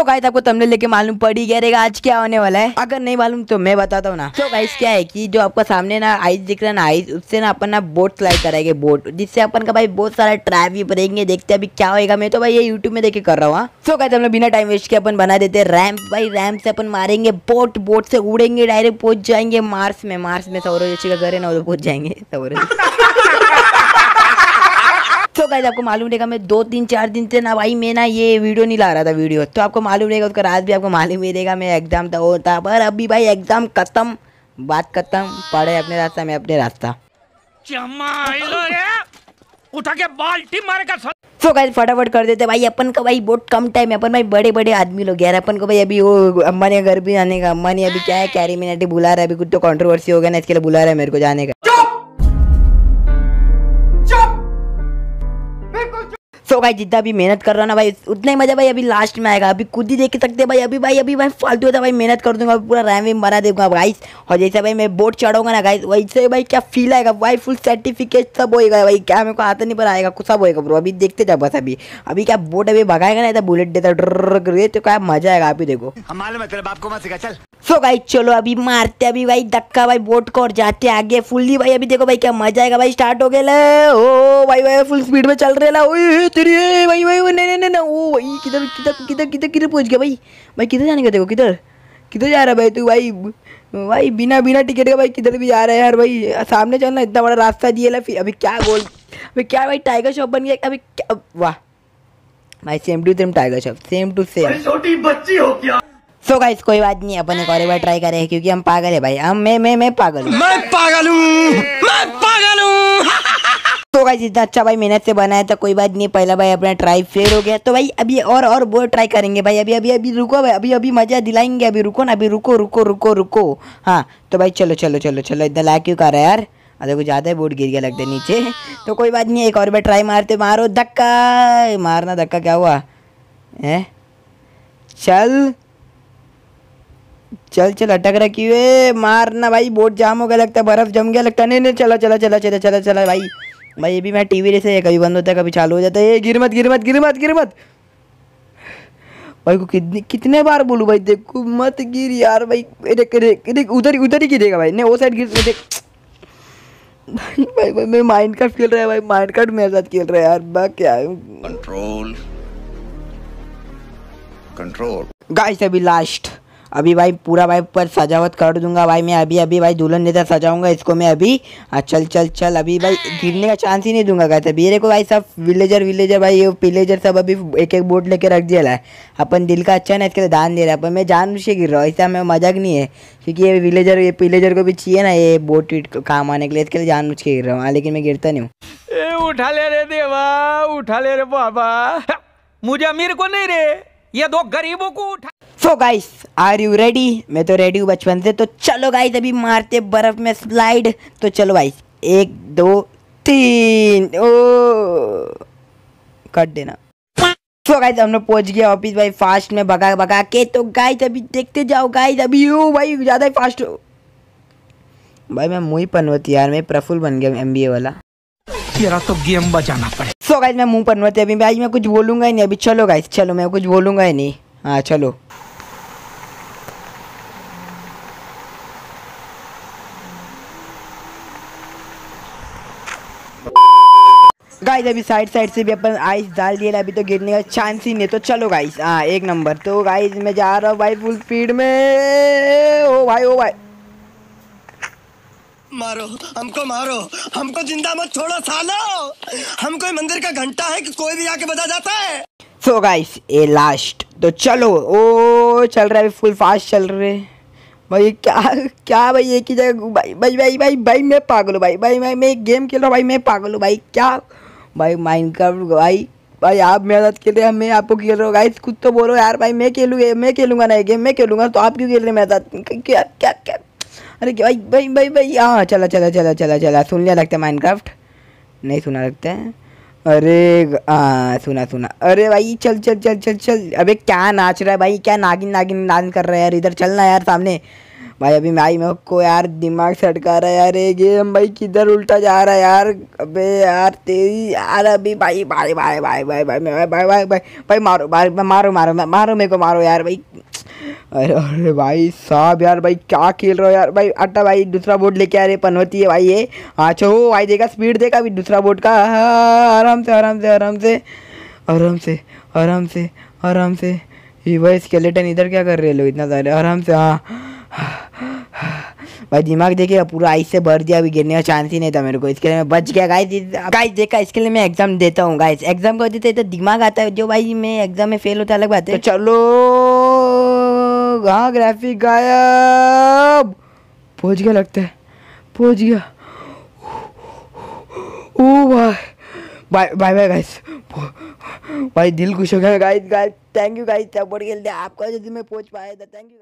So guys आपको तुमने लेके मालूम पड़ी गया रहेगा आज क्या होने वाला है। अगर नहीं मालूम तो मैं बताता हूँ ना। सो गाइस क्या है कि जो आपका सामने ना आइस दिख रहा है ना आइस उससे ना अपन ना बोट स्लाइड कराएँगे बोट जिससे अपन का भाई बहुत सारा ट्रैप भी बनेंगे देखते अभी क्या होएगा। मैं तो भाई ये यूट्यूब में देखे कर रहा हूँ सो गाइस हम लोग बिना टाइम वेस्ट के अपन बना देते हैं रैम्प भाई रैम्प से अपन मारेंगे बोट बोट से उड़ेंगे डायरेक्ट पहुँच जाएँगे मार्स में। मार्स में सौरभ जोशी का घर है ना उधर पहुँच जाएँगे, सौरभ। तो गाइस आपको मालूम रहेगा मैं दो तीन चार दिन से ना भाई मैं ना ये वीडियो नहीं ला रहा था वीडियो तो आपको मालूम रहेगा उसका रात भी आपको मालूम ही रहेगा मैं एग्ज़ाम था वो था। पर अभी भाई एग्ज़ाम खत्म बात खत्म पढ़े अपने रास्ता में अपने रास्ता। उठा के बाल्टी मारे का स- सो गाइस फटाफट कर देते भाई अपन का भाई बहुत कम टाइम है अपन भाई बड़े बड़े आदमी लोग यार अपन को भाई अभी वो अम्मा ने घर भी आने का अम्मा ने अभी क्या है कैरी मिनाटी बुला रहा है अभी कुछ तो कंट्रोवर्सी हो गया ना इसके लिए बुला रहा है मेरे को जाने का। भाई जितना भी मेहनत कर रहा ना भाई उतना ही मज़ा भाई अभी लास्ट में आएगा। अभी खुद ही देख सकते हैं भाई अभी भाई अभी भाई फालतू होता भाई मेहनत कर दूँगा पूरा रैम वैम बना दूँगा गाइस और जैसे भाई मैं बोट चढ़ूँगा ना गाइस वैसे भाई क्या फील आएगा? भाई फुल सर्टिफिकेट सब होएगा भाई? क्या मेरे को आता नहीं पर आएगा कुछ सब होएगा ब्रो अभी देखते जा बस अभी। अभी क्या बोट अभी भगाएगा ना बुलेट देता तो क्या मज़ा आएगा अभी देखो। है मत सिखा चल। सो so गाइस चलो अभी मारते अभी भाई धक्का भाई बोट को और जाते आगे फुल्ली भाई अभी देखो भाई क्या मज़ा आएगा भाई स्टार्ट हो गया ओ भाई भाई फुल स्पीड में चल रहे ला। तेरी ए, भाई भाई नहीं नहीं नहीं ओ भाई किधर किधर किधर किधर किधर पहुँच गया भाई? भाई किधर जाने का देखो किधर? किधर जा रहा है भाई तू? भाई भाई बिना बिना टिकट का भाई किधर भी जा रहा है यार भाई? सामने चलना इतना बड़ा रास्ता दिए ला फिर। अभी क्या बोल अभी क्या भाई टाइगर शॉप बन गया? अभी क्या वाह। भाई same to same tiger shop same to same छोटी बच्ची हो क्या? सो so गाइस कोई बात नहीं अपन एक और बार ट्राई करें क्योंकि हम पागल है भाई। हम मैं मैं मैं पागल हूँ। मैं पागल हूँ मैं पागल हूँ। गाइस इतना अच्छा भाई मेहनत से बनाया तो कोई बात नहीं, पहला भाई अपना ट्राई फेल हो गया। तो भाई अभी और और बहुत ट्राई करेंगे भाई, अभी अभी अभी रुको भाई, अभी अभी मज़ा दिलाएँगे, अभी रुको ना, अभी रुको रुको रुको रुको। हाँ तो भाई चलो चलो चलो चलो, इतना ला क्यों कर रहा है यार? अरे कुछ ज़्यादा बोर्ड गिर गया लगता है नीचे। तो कोई बात नहीं, एक और बार ट्राई मारते, मारो, धक्का। मारना धक्का क्या हुआ? है? चल। चल चल, अटक रखी हुए मारना भाई बोट जाम हो गया लगता है, बर्फ़ जम गया लगता है। नहीं नहीं चला चला चला चला चला चला, भाई। भाई ये भी मैं टीवी से कभी बंद होता है कभी चालू हो जाता है। ये गिर मत गिर मत गिर मत गिर मत। भाई को कितने कितने बार बोलूँ भाई देखो मत गिर यार भाई। देख देख देख उधर ही उधर ही गिरेगा भाई। नहीं वो साइड गिर देख। भाई भाई भाई मैं माइंड कार्ड खेल रहा है भाई माइंड कार्ड मेरे साथ खेल रहा है यार। बा क्या कंट्रोल कंट्रोल गाइस अभी लास्ट अभी भाई पूरा भाई पर सजावट कर दूँगा भाई मैं अभी अभी भाई दुल्हन जैसा सजाऊँगा इसको मैं अभी। आ, चल चल चल अभी भाई गिरने का चांस ही नहीं दूँगा अभी ये देखो भाई सब विलेजर विलेजर भाई ये पिलेजर सब अभी एक एक बोट लेके रख दिया है। अपन दिल का अच्छा ना इसके लिए दान दे रहा है। पर मैं जान से गिर रहा हूँ ऐसा मैं मज़ाक नहीं है क्योंकि ये विलेजर ये पिलेजर को भी चाहिए ना ये बोट वीट काम आने के लिए इसके लिए जान के गिर रहा हूँ। हाँ, लेकिन मैं गिरता नहीं हूँ। उठा ले रे देवा उठा ले रे बाबा। मुझे अमीर को नहीं रे ये दो गरीबों को उठा so guys are you ready मैं तो रेडी हूँ बचपन से तो चलो गाइस अभी मारते बर्फ़ में स्लाइड तो चलो गाइस एक दो तीन ओ कट देना। सो गाइस हम लोग पहुँच गए ऑफ़िस भाई फास्ट में भगा भगा के। तो गाइस अभी देखते जाओ गाइस अभी ओ भाई ज़्यादा ही फास्ट हो। भाई मैं मुँह पनवती यार मैं प्रफुल बन गया एमबीए वाला। तेरा तो गेम बजाना पड़े। सो गाइस मैं मुँह पनवती अभी भाई मैं कुछ बोलूँगा ही नहीं अभी चलो गाइस चलो मैं कुछ बोलूँगा ही नहीं। हाँ चलो। गाइस अभी साइड साइड से भी अपन आइस डाल दिया अभी तो गिरने का चांस ही नहीं तो चलो गाइस हाँ एक नंबर तो गाइस मैं जा रहा हूँ भाई फुल स्पीड में। ओ भाई ओ भाई। मारो हमको मारो। हमको ज़िंदा मत छोड़ो सालो। हम कोई मंदिर का घंटा है कि कोई भी आके बजा जाता है? सो गाइस ए लास्ट तो चलो ओ चल रहा है फुल फास्ट चल रहे भाई क्या क्या भाई एक ही जगह भाई भाई भाई भाई भाई मैं पागल हूँ भाई। भाई भाई मैं एक गेम खेल रहा हूँ भाई मैं पागल हूँ भाई क्या? भाई माइनक्राफ्ट भाई भाई आप मेहनत साथ खेल रहे हैं मैं आपको खेल रहा हूँ। गाइस खुद तो बोलो यार भाई मैं खेलूँगा मैं खेलूँगा ना गेम मैं खेलूँगा। तो आप क्यों खेल रहे साथ क्या क्या क्या अरे क्या भाई भाई भाई भाई हाँ चला चला चला चला चला। सुन लिया लगता है माइनक्राफ्ट नहीं सुना लगता है। अरे हाँ सुना सुना। अरे भाई, चल चल चल चल चल। अबे क्या नाच रहा है भाई? क्या नागिन नागिन डांस कर रहा है यार? इधर चलना यार सामने। भाई अभी भाई मेरे को यार दिमाग से अटका रहा है यार ये गेम भाई किधर उल्टा जा रहा है यार अबे यार तेरी यार अभी भाई भाई भाई भाई भाई भाई भाई भाई भाई भाई भाई मारो भाई मारो मारो मारो मेरे को मारो यार भाई अरे अरे भाई साहब यार भाई क्या खेल रहे हो यार भाई अट्टा भाई दूसरा बोर्ड लेके आ रहे पनवती है भाई ये अच्छा हो भाई देखा स्पीड देखा अभी दूसरा बोर्ड का हाँ, आराम से आराम से आराम से आराम से आराम से आराम से ये भाई स्केलेटन इधर क्या कर रहे हैं लोग इतना सारे आराम से हाँ भाई, दिमाग देखिए पूरा आइस से भर दिया, अभी गिरने का चांस ही नहीं था मेरे को। इसके लिए मैं बच गया। गाइस गाइस देखा, इसके लिए मैं एग्ज़ाम देता हूँ गाइस एग्ज़ाम को देते तो दिमाग आता है, जो भाई मैं एग्ज़ाम में फेल होता अलग बात है। तो चलो हाँ ग्राफिक गायब? पहुँच गया लगता है, पहुँच गया। ओ भाई बाय बाय गाइस भाई, दिल खुश हो गया। Guys guys thank you guys support के लिए आपका यदि मैं पहुँच पाया था। Thank you